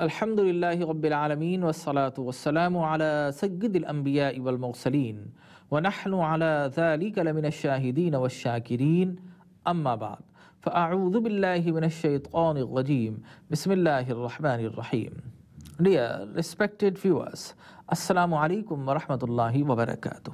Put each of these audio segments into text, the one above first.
الحمد لله رب العالمين والصلاة والسلام على سجد الأنبياء والمرسلين ونحن على ذلك لمن الشاهدين والشاكرين أما بعد فأعوذ بالله من الشيطان الرجيم بسم الله الرحمن الرحيم Dear respected viewers السلام عليكم ورحمة الله وبركاته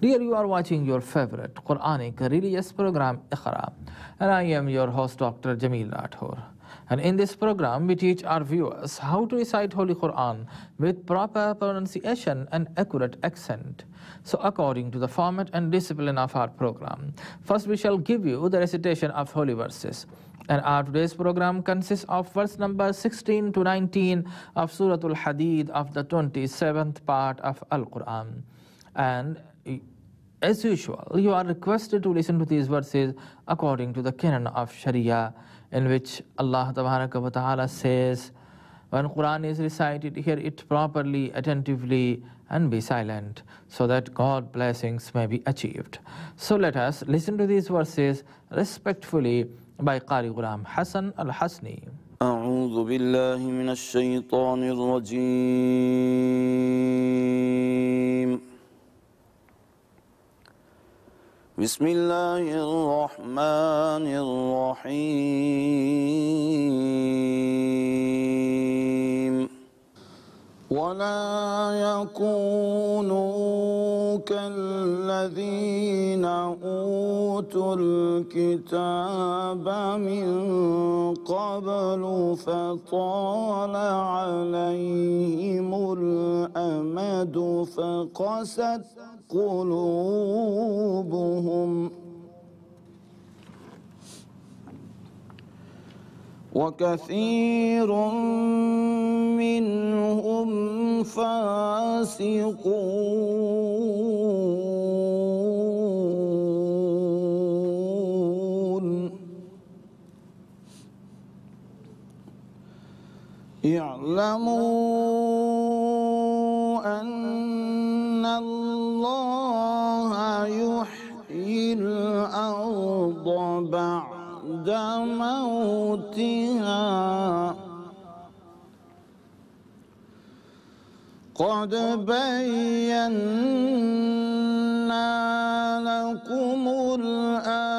Dear, you are watching your favorite Quranic religious program, Ikhara, and I am your host, Dr. Jameel Rathore. And in this program, we teach our viewers how to recite Holy Quran with proper pronunciation and accurate accent. So, according to the format and discipline of our program, first we shall give you the recitation of holy verses. And our today's program consists of verse number 16 to 19 of Surah Al Hadid of the 27th part of Al Quran. And as usual, you are requested to listen to these verses according to the canon of Sharia in which Allah wa ta'ala says, when Quran is recited, hear it properly, attentively, and be silent, so that God blessings may be achieved. So let us listen to these verses respectfully by Qari Ghulam Hassan al-Hasni. أعوذ بالله من الشيطان الرجيم بسم الله الرحمن الرحيم. ولا يكونوا كالذين أوتوا الكتاب من قبل فطال عليهم الأمد فقست قلوبهم وكثير منهم فاسقون. اعلموا أن الله يحيي الأرض موتها. قد بينا لكم الآيات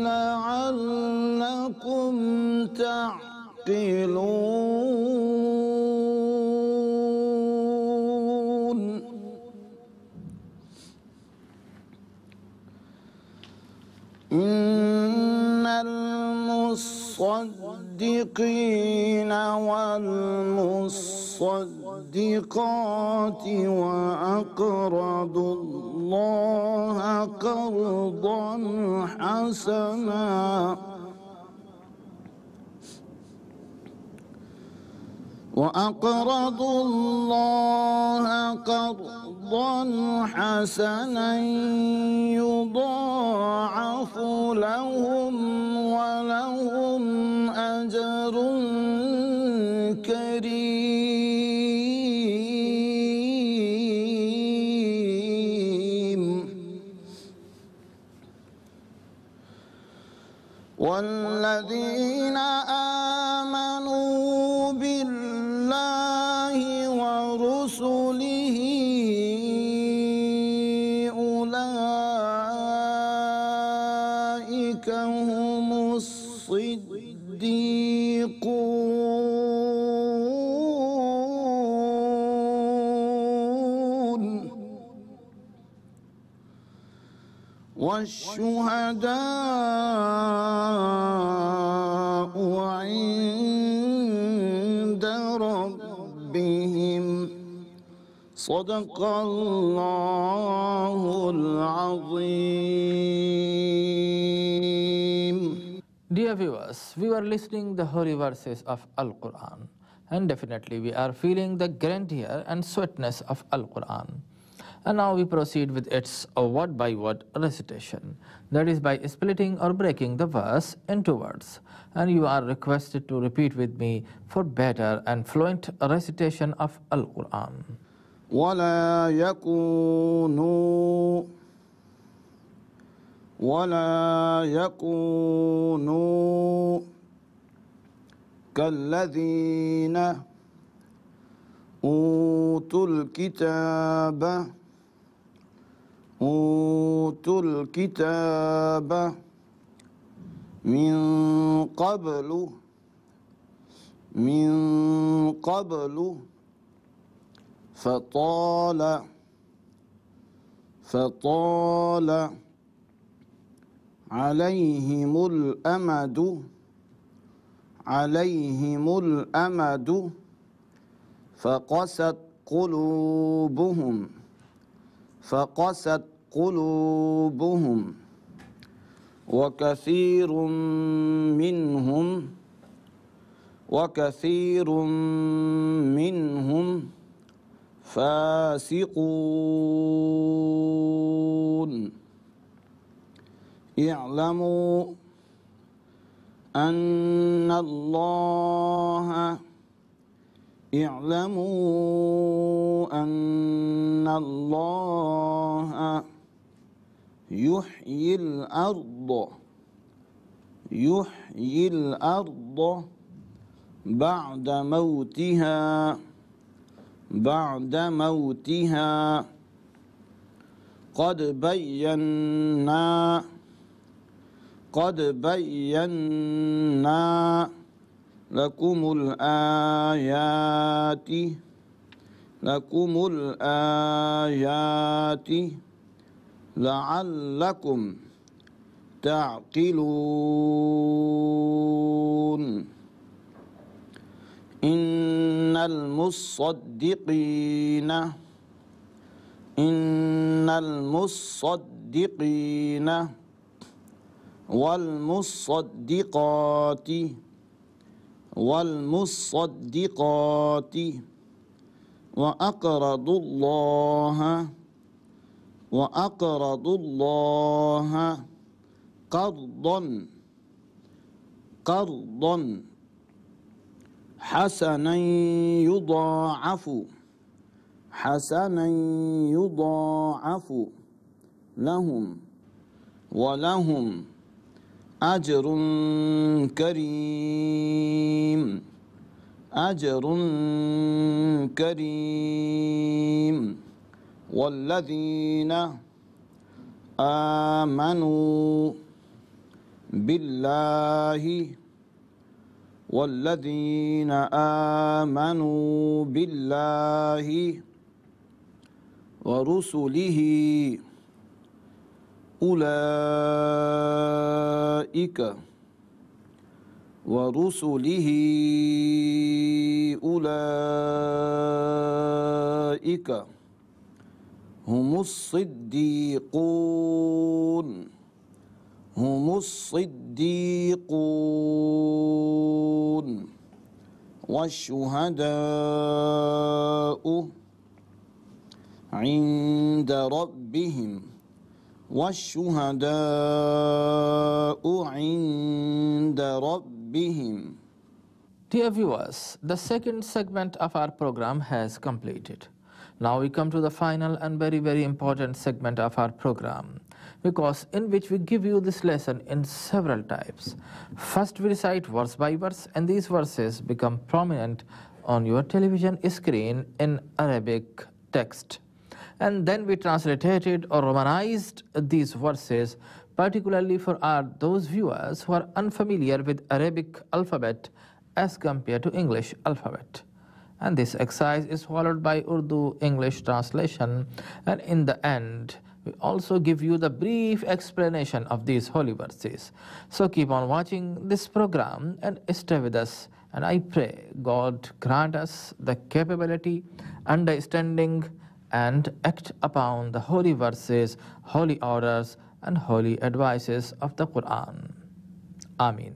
لعلكم تعقلون. إن المصدقين والمصدقات وأقرضوا الله قرضا حسنا. وأقرضوا الله قرضا حسنا يضاعف لهم ولهم أجر كريم. والذين والشهداء عند ربهم صدق الله العظيم Dear viewers, we were listening the holy verses of Al-Quran and definitely we are feeling the grandeur and sweetness of Al-Quran. And now we proceed with its word by word recitation, that is by splitting or breaking the verse into words. And you are requested to repeat with me for better and fluent recitation of Al Quran. ولا يكونوا ولا يكونوا كالذين أوتوا الكتاب أوتوا الكتاب من قبل من قبل فطال فطال عليهم الأمد عليهم الأمد فقست قلوبهم. فقست قلوبهم وكثير منهم وكثير منهم فاسقون. اعلموا أن الله اعلموا أن الله يحيي الأرض يحيي الأرض بعد موتها بعد موتها. قد بينا قد بينا لكم الآيات لكم الآيات لعلكم تعقلون. إن المصدقين إن المصدقين والمصدقات والمصدقات وأقرضوا الله وأقرضوا الله قرضا قرضا حسنا يضاعف حسنا يضاعف لهم ولهم أجر كريم. أجر كريم. والذين آمنوا بالله والذين آمنوا بالله ورسله أولئك ورسله أولئك هم الصديقون هم الصديقون. والشهداء عند ربهم. والشهداء عند ربهم Dear viewers, the second segment of our program has completed. Now we come to the final and very, very important segment of our program because in which we give you this lesson in several types. First we recite verse by verse and these verses become prominent on your television screen in Arabic text. And then we translated or romanized these verses particularly for our, those viewers who are unfamiliar with Arabic alphabet as compared to English alphabet. And this exercise is followed by Urdu English translation. And in the end, we also give you the brief explanation of these holy verses. So keep on watching this program and stay with us. And I pray God grant us the capability, understanding, and act upon the holy verses, holy orders, and holy advices of the Quran. Amin.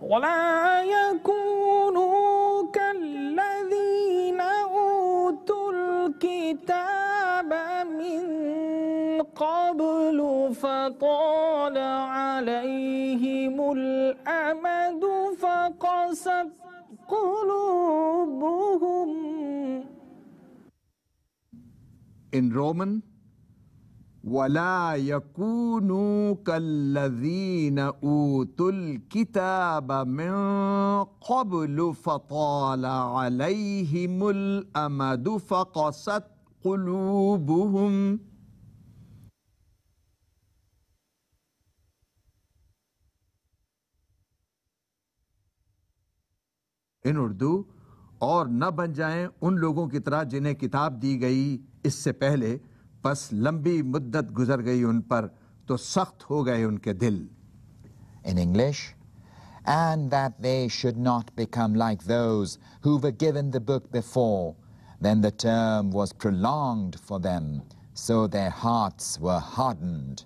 ولا يكونوا كالذين أوتوا الكتاب من قبل فطال عليهم الأمد فقست قلوبهم in Roman, وَلَا يَكُونُوا كَالَّذِينَ أُوتُوا الْكِتَابَ مِنْ قَبْلُ فَطَالَ عَلَيْهِمُ الْأَمَدُ فَقَسَتْ قُلُوبُهُمْ ان اردو اور نہ بن جائیں ان لوگوں کی طرح جنہیں کتاب دی گئی इससे पहले बस लंबी मुद्दत गुजर गई उन पर तो सख्त हो गए उनके दिल In English, and that they should not become like those who were given the book before. Then the term was prolonged for them, so their hearts were hardened.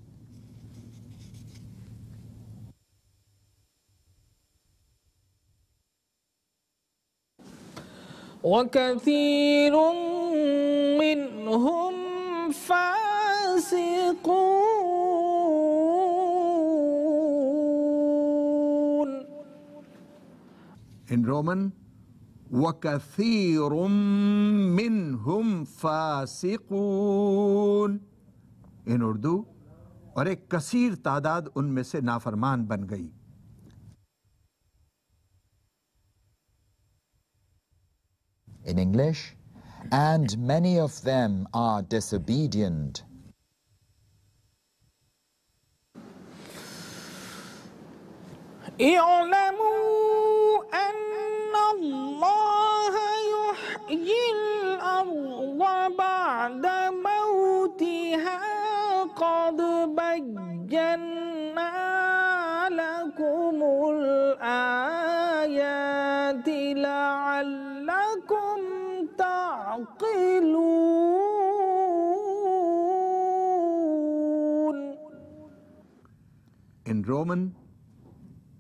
وكثير منهم فاسقون In Roman, وَكَثِيرٌ مِّنْهُمْ فَاسِقُونَ In Urdu, और एक कसीर तादाद उनमें से नाफरमान बन गई In English, and many of them are disobedient. اعلموا أن الله يحيي الأرض بعد موتها قد بينا Roman,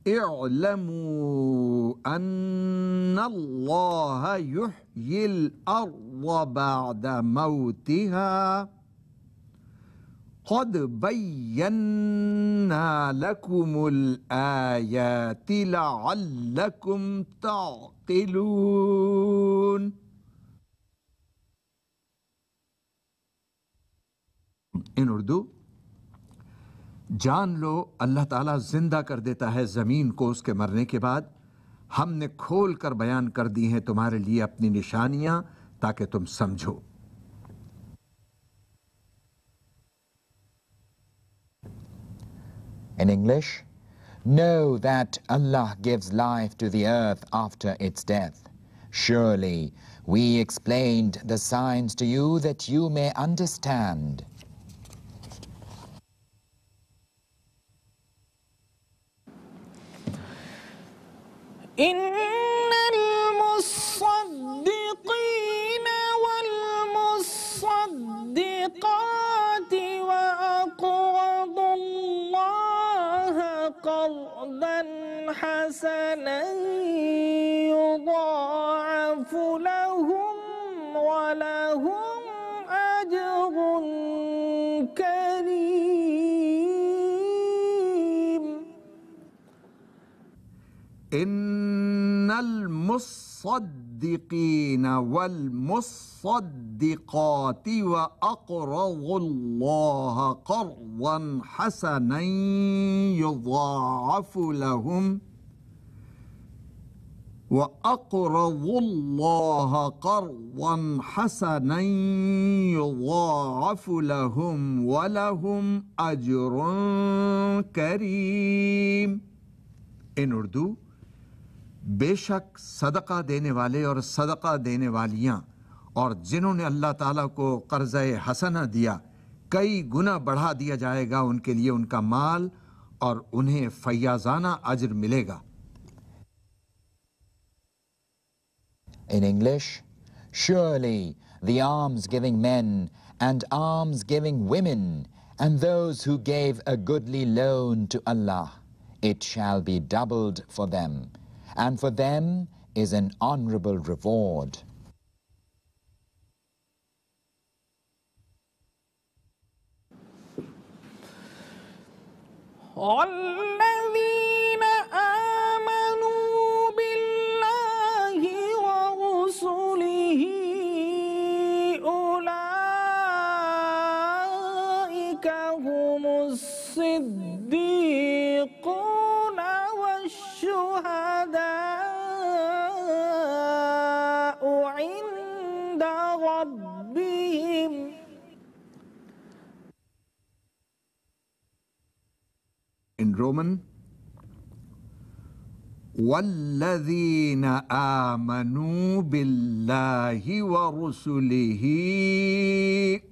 اعلموا أن الله يحيي الأرض بعد موتها. قد بينا لكم الآيات لعلكم تعقلون. in Urdu جان لو، اللہ تعالیٰ زندہ کر دیتا ہے زمین کو اس کے مرنے کے بعد۔ ہم نے کھول کر بیان کر دی ہیں تمہارے لیے اپنی نشانیاں تاکہ تم سمجھو۔ English know that Allah gives life to the earth after its death the وی ایکسپلینڈ دا سائنس یو may انڈرسٹینڈ In إن المصدقين والمصدقات وأقرضوا الله قرضا حسنا يضاعف لهم وأقرضوا الله قرضا حسنا يضاعف لهم ولهم أجر كريم. In Urdu, بے شک صدقہ دینے والے اور صدقہ دینے والیاں اور جنہوں نے اللہ تعالیٰ کو قرض حسنہ دیا، کئی گنا بڑھا دیا جائے گا ان کے لیے ان کا مال اور انہیں فیاضانہ اجر ملے گا۔ In English surely the alms giving men and alms giving women and those who gave a goodly loan to Allah it shall be doubled for them and for them is an honorable reward. والذين آمنوا In Roman, والذين آمنوا بالله ورسله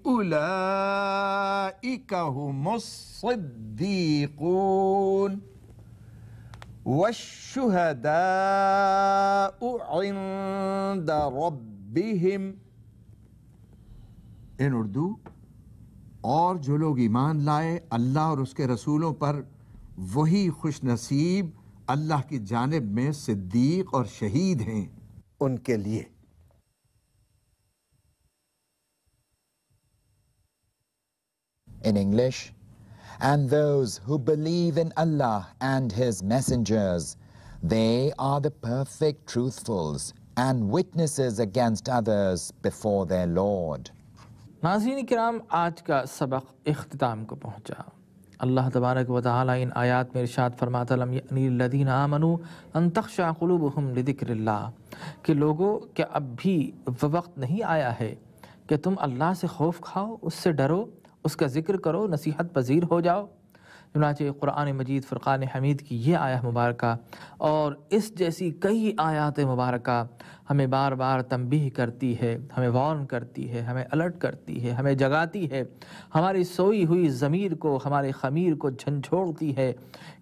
أولئك هم الصديقون والشهداء عند ربهم in उर्दू और जो लोग ईमान लाए अल्लाह और उसके रसूलों पर وہی خوش نصیب اللہ کی جانب میں صدیق اور شہید ہیں۔ ان کے لیے۔ In English and those who believe in Allah and His messengers they are the perfect truthfuls and witnesses against others before their Lord ناظرین کرام آج کا سبق اختتام کو پہنچا۔ اللہ تبارک و تعالی ان آیات میں ارشاد فرماتا ألم يأن للذين آمنوا أن تخشع قلوبهم لذكر الله۔ کہ لوگوں، کہ اب بھی وہ وقت نہیں آیا ہے کہ تم اللہ سے خوف کھاؤ، اس سے ڈرو، اس کا ذکر کرو، نصیحت پذیر ہو جاؤ۔ چنانچہ قرآن مجید فرقان حمید کی یہ آیہ مبارکہ اور اس جیسی کئی آیات مبارکہ ہمیں بار بار تنبیہ کرتی ہے، ہمیں warn کرتی ہے، ہمیں alert کرتی ہے، ہمیں جگاتی ہے۔ ہماری سوئی ہوئی ضمیر کو، ہمارے خمیر کو جھنجھوڑتی ہے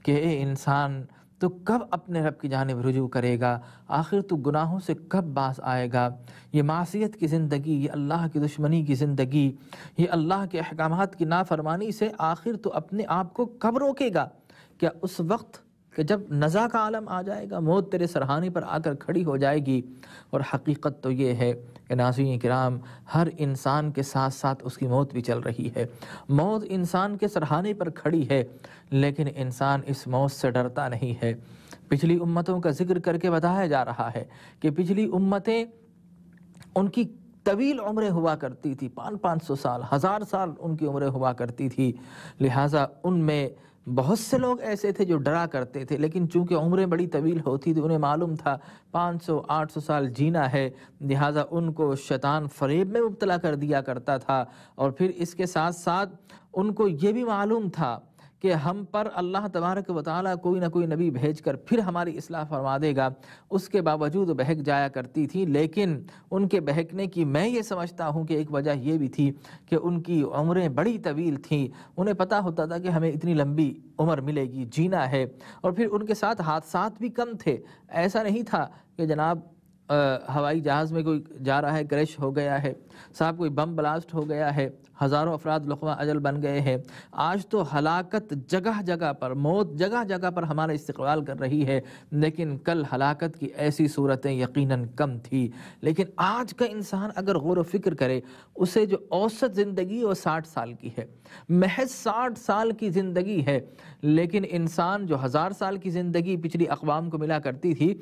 کہ اے انسان، تو کب اپنے رب کی جانب رجوع کرے گا؟ آخر تو گناہوں سے کب باز آئے گا؟ یہ معصیت کی زندگی، یہ اللہ کی دشمنی کی زندگی، یہ اللہ کے احکامات کی نافرمانی سے آخر تو اپنے آپ کو کب روکے گا؟ کیا اس وقت کہ جب نزع کا عالم آ جائے گا، موت تیرے سرہانے پر آ کر کھڑی ہو جائے گی۔ اور حقیقت تو یہ ہے کہ ناظرین کرام، ہر انسان کے ساتھ ساتھ اس کی موت بھی چل رہی ہے۔ موت انسان کے سرہانے پر کھڑی ہے، لیکن انسان اس موت سے ڈرتا نہیں ہے۔ پچھلی امتوں کا ذکر کر کے بتایا جا رہا ہے کہ پچھلی امتیں ان کی طویل عمریں ہوا کرتی تھی۔ پانچ پانچ سو سال، ہزار سال ان کی عمریں ہوا کرتی تھی۔ لہٰذا ان میں بہت سے لوگ ایسے تھے جو ڈرا کرتے تھے، لیکن چونکہ عمریں بڑی طویل ہوتی تھی انہیں معلوم تھا پانچ سو، آٹھ سو سال جینا ہے، لہٰذا ان کو شیطان فریب میں مبتلا کر دیا کرتا تھا۔ اور پھر اس کے ساتھ ساتھ ان کو یہ بھی معلوم تھا کہ ہم پر اللہ تبارک و تعالیٰ کوئی نہ کوئی نبی بھیج کر پھر ہماری اصلاح فرما دے گا۔ اس کے باوجود بہک جایا کرتی تھی، لیکن ان کے بہکنے کی میں یہ سمجھتا ہوں کہ ایک وجہ یہ بھی تھی کہ ان کی عمریں بڑی طویل تھیں۔ انہیں پتہ ہوتا تھا کہ ہمیں اتنی لمبی عمر ملے گی، جینا ہے۔ اور پھر ان کے ساتھ حادثات بھی کم تھے۔ ایسا نہیں تھا کہ جناب ہوائی جہاز میں کوئی جا رہا ہے، crash ہو گیا ہے صاحب کوئی bomb blast ہو گیا ہے، ہزاروں افراد لقمہ اجل بن گئے ہیں۔ آج تو ہلاکت جگہ جگہ پر، موت جگہ جگہ پر ہمارا استقبال کر رہی ہے۔ لیکن کل ہلاکت کی ایسی صورتیں یقیناً کم تھی۔ لیکن آج کا انسان اگر غور و فکر کرے، اسے جو اوسط زندگی وہ ساٹھ سال کی ہے۔ محض ساٹھ سال کی زندگی ہے، لیکن انسان جو ہزار سال کی زندگی پچھلی اقوام کو ملا کرتی تھی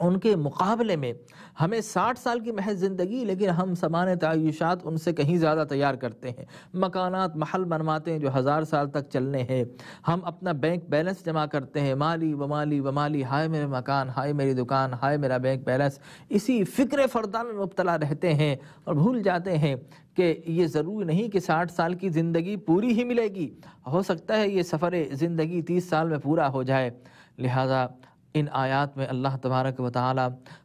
ان کے مقابلے میں ہمیں ساٹھ سال کی محض زندگی، لیکن ہم سامان تعیشات ان سے کہیں زیادہ تیار کرتے ہیں۔ مکانات، محل بنواتے ہیں جو ہزار سال تک چلنے ہیں۔ ہم اپنا bank balance جمع کرتے ہیں۔ مالی و مالی و مالی ہائے میرے مکان، ہائے میری دکان، ہائے میرا bank balance۔ اسی فکر فردا میں مبتلا رہتے ہیں اور بھول جاتے ہیں کہ یہ ضروری نہیں کہ ساٹھ سال کی زندگی پوری ہی ملے گی۔ ہو سکتا ہے یہ سفر زندگی تیس سال میں پورا ہو جائے۔ لہٰذا ان آیات میں اللہ تبارک و تعالی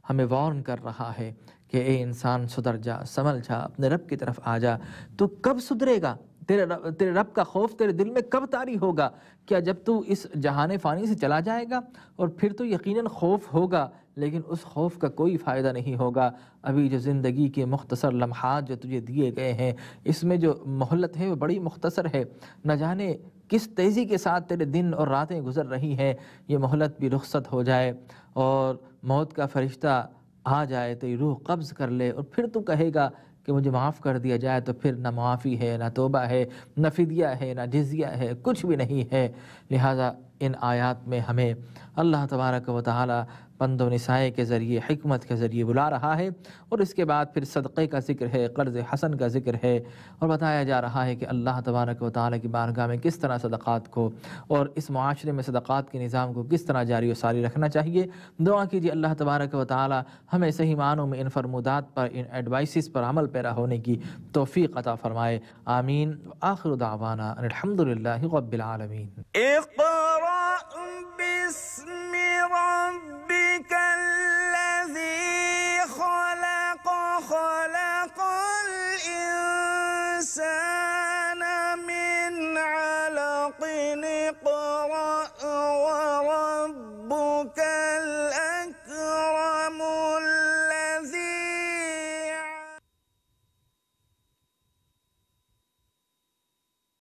ہمیں warn کر رہا ہے کہ اے انسان سدھر جا سمل جا، اپنے رب کی طرف آ جا، تو کب سدھرے گا؟ تیرے رب تیرے رب کا خوف تیرے دل میں کب طاری ہوگا؟ کیا جب تو اس جہان فانی سے چلا جائے گا؟ اور پھر تو یقیناً خوف ہوگا، لیکن اس خوف کا کوئی فائدہ نہیں ہوگا۔ ابھی جو زندگی کے مختصر لمحات جو تجھے دیے گئے ہیں، اس میں جو مہلت ہے وہ بڑی مختصر ہے۔ نہ جانے کس تیزی کے ساتھ تیرے دن اور راتیں گزر رہی ہیں، یہ مہلت بھی رخصت ہو جائے اور موت کا فرشتہ آ جائے تو یہ روح قبض کر لے اور پھر تو کہے گا کہ مجھے معاف کر دیا جائے تو پھر نہ معافی ہے، نہ توبہ ہے، نہ فدیہ ہے، نہ جزیہ ہے، کچھ بھی نہیں ہے۔ لہٰذا ان آیات میں ہمیں اللہ تبارک و تعالی پند و نصائح کے ذریعے، حکمت کے ذریعے بلا رہا ہے اور اس کے بعد پھر صدقے کا ذکر ہے، قرض حسن کا ذکر ہے اور بتایا جا رہا ہے کہ اللہ تبارک و تعالیٰ کی بارگاہ میں کس طرح صدقات کو اور اس معاشرے میں صدقات کے نظام کو کس طرح جاری و ساری رکھنا چاہیے۔ دعا کیجیے اللہ تبارک و تعالیٰ ہمیں صحیح معنوں میں ان فرمودات پر، ان advices پر عمل پیرا ہونے کی توفیق عطا فرمائے۔ آمین۔ آخر دعوانا الحمدللہ غب العالمین۔